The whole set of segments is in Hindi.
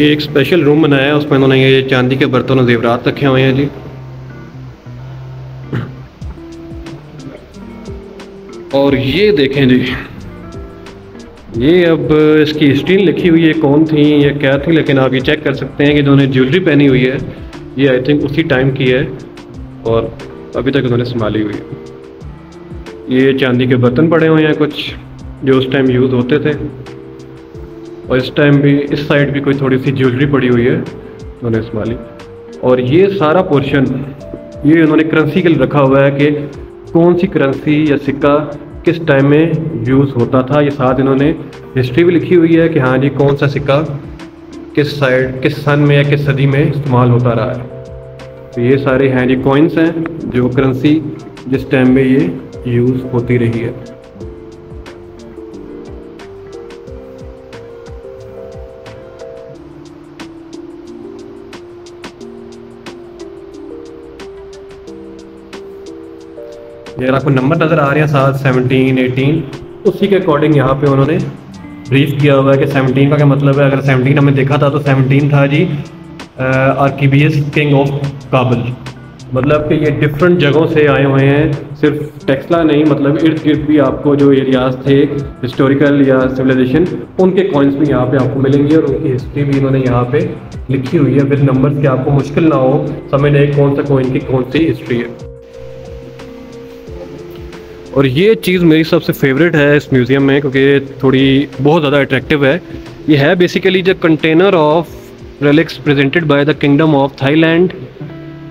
ये एक स्पेशल रूम बनाया है, उसमें उन्होंने ये चांदी के बर्तन और जेवरात रखे हुए हैं जी। और ये देखें जी, ये अब इसकी हिस्ट्री लिखी हुई है, कौन थी, या क्या थी, लेकिन आप ये चेक कर सकते हैं कि इन्होंने ज्वेलरी पहनी हुई है। ये आई थिंक उसी टाइम की है और अभी तक उन्होंने संभाली हुई है। ये चांदी के बर्तन पड़े हुए हैं कुछ, जो उस टाइम यूज़ होते थे। और इस टाइम भी, इस साइड भी कोई थोड़ी सी ज्वेलरी पड़ी हुई है, उन्होंने संभाली। और ये सारा पोर्शन ये उन्होंने करेंसी के लिए रखा हुआ है कि कौन सी करेंसी या सिक्का किस टाइम में यूज़ होता था। ये साथ इन्होंने हिस्ट्री भी लिखी हुई है कि हाँ जी, कौन सा सिक्का किस साइड किस सन में या किस सदी में इस्तेमाल होता रहा है। तो ये सारे हैं जी कॉइन्स हैं जो करेंसी जिस टाइम में ये यूज़ होती रही है। ये आपको नंबर नज़र आ रहे हैं सात सेवनटीन एटीन उसी के अकॉर्डिंग यहाँ पे उन्होंने ब्रीफ किया हुआ है कि सेवनटीन का क्या मतलब है। अगर सेवनटीन हमने देखा था तो सेवनटीन था जी आर्कीबियस किंग ऑफ़ काबुल मतलब कि ये डिफरेंट जगहों से आए हुए हैं। सिर्फ़ टेक्सला नहीं मतलब इर्द गिर्द भी आपको जो एरियाज़ थे हिस्टोरिकल या सिविलाइजेशन उनके कॉइन्स भी यहाँ पे आपको मिलेंगे और उनकी हिस्ट्री भी इन्होंने यहाँ पे लिखी हुई है। विद नंबर्स के आपको मुश्किल ना हो समझने कौन सा कॉइन की कौन सी हिस्ट्री है। और ये चीज़ मेरी सबसे फेवरेट है इस म्यूज़ियम में, क्योंकि थोड़ी बहुत ज़्यादा अट्रैक्टिव है। ये है basically the container of relics presented by the kingdom of Thailand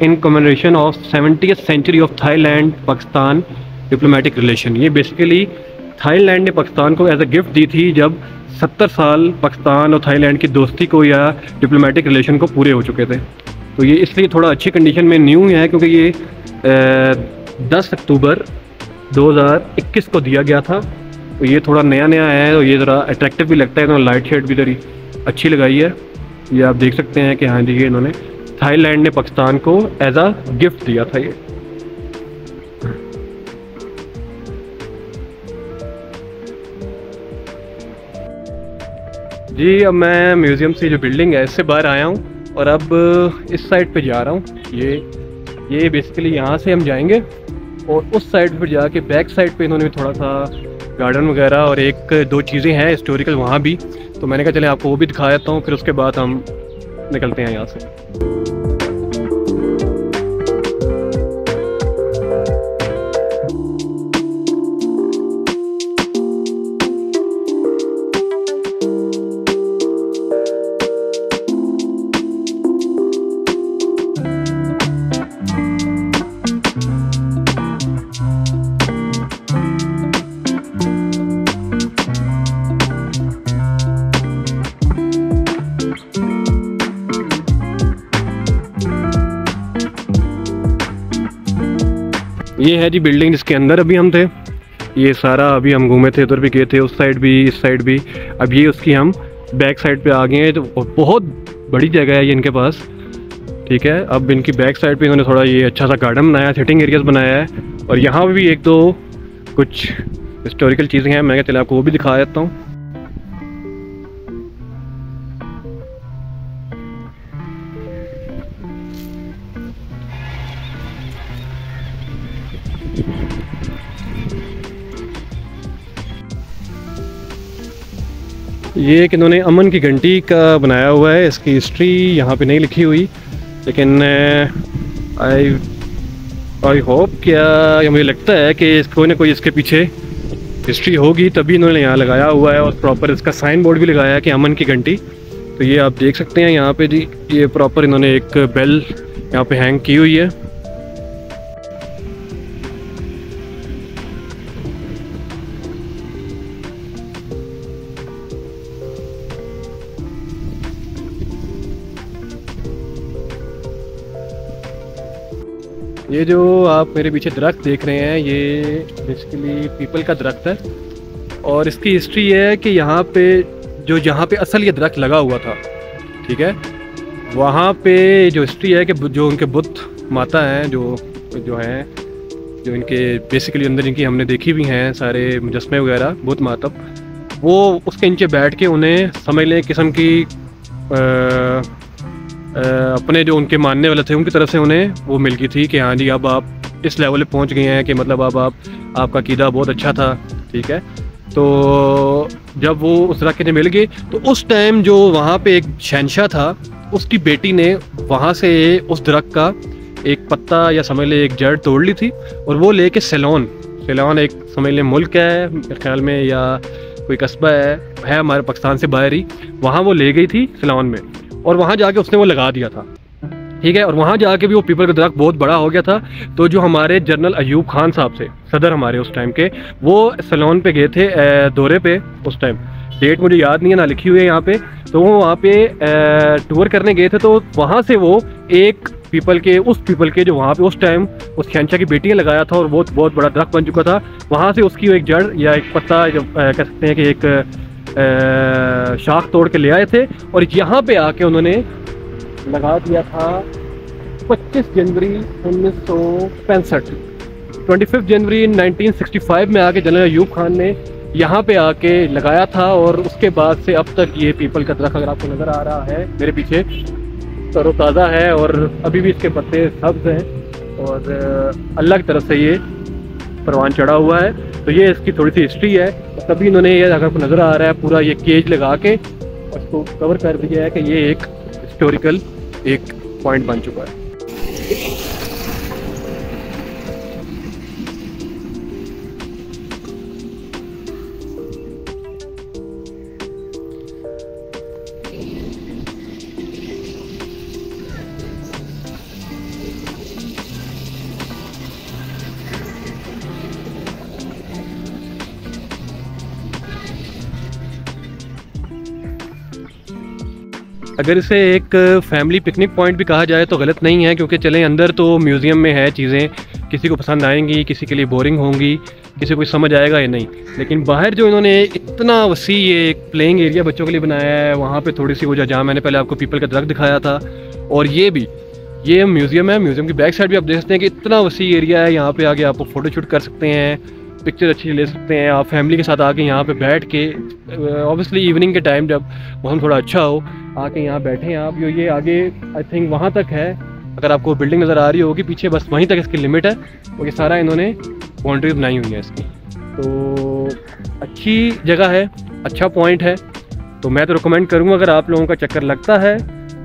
in commission of seventy century of Thailand Pakistan diplomatic relation ये बेसिकली थाईलैंड ने पाकिस्तान को एज अ गिफ्ट दी थी जब 70 साल पाकिस्तान और थाईलैंड की दोस्ती को या डिप्लोमेटिक रिलेशन को पूरे हो चुके थे। तो ये इसलिए थोड़ा अच्छी कंडीशन में न्यू है, क्योंकि ये दस अक्टूबर 2021 को दिया गया था। तो ये थोड़ा नया नया है तो ये ज़रा अट्रैक्टिव भी लगता है, इन्होंने लाइट शेड भी ज़री अच्छी लगाई है। ये आप देख सकते हैं कि हाँ जी, ये इन्होंने थाईलैंड ने पाकिस्तान को एज आ गिफ्ट दिया था ये। जी, अब मैं म्यूज़ियम से जो बिल्डिंग है, इससे बाहर आया हूँ और अब इस साइड पे जा रहा हूँ। ये ये बेसिकली यहाँ से हम जाएँगे। और उस साइड पर जाके बैक साइड पे इन्होंने थोड़ा सा गार्डन वगैरह और एक, दो चीज़ें हैं हिस्टोरिकल वहाँ भी। तो मैंने कहा, चले आपको वो भी दिखा देता हूँ, फिर उसके बाद हम निकलते हैं यहाँ से। ये है जी बिल्डिंग जिसके अंदर अभी हम थे। ये सारा अभी हम घूमे थे उधर भी गए थे, उस साइड भी, इस साइड भी। अब ये उसकी हम बैक साइड पे आ गए हैं। तो बहुत बड़ी जगह है ये इनके पास। ठीक है, अब इनकी बैक साइड पे इन्होंने थोड़ा ये अच्छा सा गार्डन बनाया सिटिंग एरियाज़ बनाया है। और यहाँ भी एक दो कुछ हिस्टोरिकल चीज़ें हैं। मैं चले आपको वो भी दिखा देता हूँ। ये एक इन्होंने अमन की घंटी का बनाया हुआ है, इसकी हिस्ट्री यहाँ पे नहीं लिखी हुई, लेकिन आई आई होप क्या मुझे लगता है कि कोई ना कोई इसके पीछे हिस्ट्री होगी, तभी इन्होंने यहाँ लगाया हुआ है और प्रॉपर इसका साइन बोर्ड भी लगाया है कि अमन की घंटी। तो ये आप देख सकते हैं यहाँ पे जी, ये प्रॉपर इन्होंने एक बेल यहाँ पे हैंग की हुई है। ये जो आप मेरे पीछे दरख्त देख रहे हैं, ये बेसिकली पीपल का दरख्त है। और इसकी हिस्ट्री ये है कि यहाँ पे, जो जहाँ पे असल ये दरख्त लगा हुआ था, ठीक है? वहाँ पे जो हिस्ट्री है कि जो उनके बुद्ध माता हैं, जो जो हैं, जो इनके बेसिकली अंदर इनकी हमने देखी भी हैं, सारे मुजस्मे वगैरह, बुद्ध मातब वो उसके नीचे बैठ के उन्हें समझ लें किस्म की अपने जो उनके मानने वाले थे, उनकी तरफ़ से उन्हें वो मिल गई थी कि हाँ जी, अब आप इस लेवल पे पहुँच गए हैं कि मतलब अब आप, आपका कीदा बहुत अच्छा था, ठीक है? तो जब वो उस राके ने मिल गए तो उस टाइम जो वहाँ पे एक शहनशाह था, उसकी बेटी ने वहाँ से उस दरख्त का एक पत्ता या समझ ले एक जड़ तोड़ ली थी और वो ले लेके सेलोन सेलोन एक समझ ले मुल्क है, मेरे ख्याल में, या कोई कस्बा है है हमारे पाकिस्तान से बाहर ही, वहाँ वो ले गई थी सेलोन में। और वहाँ जाके उसने वो लगा दिया था। ठीक है? और वहाँ जाके भी वो पीपल का दरख्त बहुत बड़ा हो गया था। तो जो हमारे जनरल अयूब खान साहब से सदर हमारे उस टाइम के, वो सलोन पे गए थे दौरे पे उस टाइम डेट मुझे याद नहीं है, ना लिखी हुई है यहाँ पे। तो वो वहाँ पे टूर करने गए थे। तो वहाँ से वो एक पीपल के, उस पीपल के जो वहाँ पे उस टाइम उस शहनशाह की बेटी लगाया था और वो बहुत बड़ा दरख्त बन चुका था। वहाँ से उसकी एक जड़ या एक पत्ता जो कह सकते हैं कि एक शाख तोड़ के ले आए थे और यहाँ पे आके उन्होंने लगा दिया था 25 जनवरी उन्नीस सौ पैंसठ। ट्वेंटी जनवरी 1965 में आके जनरल अयूब खान ने यहाँ पे आके लगाया था और उसके बाद से अब तक ये पीपल का दरख अगर आपको नज़र आ रहा है, मेरे पीछे तरोताज़ा है और अभी भी इसके पत्ते सब्ज हैं और अल्लाह की तरफ़ से ये परवान चढ़ा हुआ है। तो ये इसकी थोड़ी सी हिस्ट्री है। तभी इन्होंने ये अगर नज़र आ रहा है पूरा ये केज लगा के, उसको कवर कर दिया है कि ये एक हिस्टोरिकल एक पॉइंट बन चुका है। अगर इसे एक फैमिली पिकनिक पॉइंट भी कहा जाए तो गलत नहीं है, क्योंकि चलें अंदर तो म्यूज़ियम में है चीज़ें, किसी को पसंद आएँगी, किसी के लिए बोरिंग होंगी, किसी को समझ आएगा या नहीं। लेकिन बाहर जो इन्होंने इतना वसी ये एक प्लेइंग एरिया बच्चों के लिए बनाया है, वहाँ पे थोड़ी सी वो जहाँ मैंने पहले आपको पीपल का दरख्त दिखाया था, और ये भी, ये म्यूज़ियम है म्यूज़ियम की बैक साइड भी आप देख सकते हैं कि इतना वसी एरिया है, यहाँ पे आगे आप फ़ोटो शूट कर सकते हैं। पिक्चर अच्छी ले सकते हैं। आप फैमिली के साथ आके यहाँ पे बैठ के ऑब्वियसली इवनिंग के टाइम जब मौसम थोड़ा अच्छा हो, आके यहाँ बैठे आप। यो, ये आगे आई थिंक वहाँ तक है। अगर आपको बिल्डिंग नज़र आ रही होगी, पीछे बस वहीं तक इसकी लिमिट है। और ये सारा इन्होंने बाउंड्रीज बनाई हुई है इसकी। तो अच्छी जगह है अच्छा पॉइंट है। तो मैं तो रिकमेंड करूँगा, अगर आप लोगों का चक्कर लगता है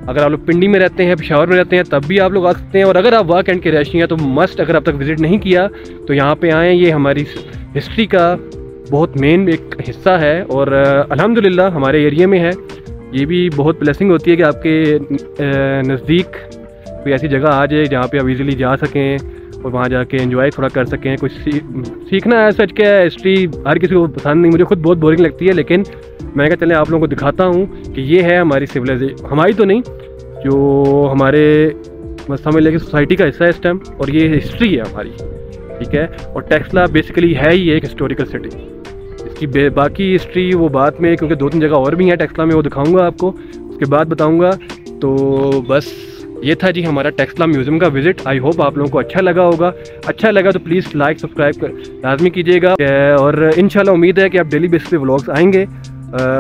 अगर आप लोग पिंडी में रहते हैं, पिशावर में रहते हैं, तब भी आप लोग आ सकते हैं। और अगर आप वर्क एंड के रहशी हैं तो मस्ट अगर अब तक विज़िट नहीं किया तो यहाँ पे आएँ ये हमारी हिस्ट्री का बहुत मेन एक हिस्सा है। और अलहमदिल्ला हमारे एरिए में है। ये भी बहुत ब्लेसिंग होती है कि आपके नज़दीक कोई ऐसी जगह आ जाए जहाँ पर आप इजीली जा सकें। और वहाँ जाके एंजॉय थोड़ा कर सकें कुछ सी, सीखना है सच क्या है हिस्ट्री हर किसी को पसंद नहीं मुझे खुद बहुत बोरिंग लगती है लेकिन मैं क्या चले आप लोगों को दिखाता हूँ कि ये है हमारी सिविलाइजेशन हमारी तो नहीं जो हमारे समझ लेके सोसाइटी का हिस्सा है इस टाइम और ये हिस्ट्री है हमारी ठीक है? और टेक्सला बेसिकली है ही एक हिस्टोरिकल सिटी इसकी बाकी हिस्ट्री वो बाद में क्योंकि दो तीन जगह और भी हैं टेक्सला में वो दिखाऊँगा आपको उसके बाद बताऊँगा तो बस ये था जी हमारा टेक्सला म्यूज़ियम का विज़िट। आई होप आप लोगों को अच्छा लगा होगा। अच्छा लगा तो प्लीज़ लाइक सब्सक्राइब कर लाजमी कीजिएगा। और इन उम्मीद है कि आप डेली बेसिस पे व्लॉग्स आएँगे।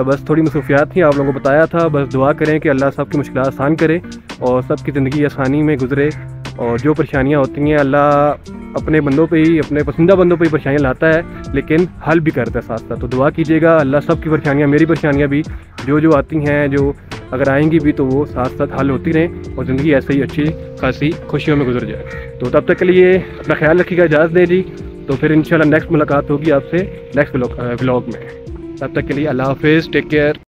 बस थोड़ी मसरूफियात थी, आप लोगों को बताया था। बस दुआ करें कि अल्लाह सब की मुश्किल आसान करे और सबकी ज़िंदगी आसानी में गुजरे। और जो परेशानियाँ होती हैं, अल्लाह अपने बंदों पे ही, अपने पसंदीदा बंदों पे ही परेशानियाँ लाता है, लेकिन हल भी करता है साथ साथ तो दुआ कीजिएगा, अल्लाह सब की परेशानियाँ, मेरी परेशानियाँ भी जो जो आती हैं, जो अगर आएँगी भी तो वो साथ साथ हल होती रहें और ज़िंदगी ऐसे ही अच्छी, खासी खुशियों में गुजर जाए। तो तब तक के लिए अपना ख्याल रखिएगा, इजाज़त दें जी। तो फिर इंशाल्लाह नेक्स्ट मुलाकात होगी आपसे नेक्स्ट ब्लॉग में। तब तक के लिए अल्लाह हाफिज़ टेक केयर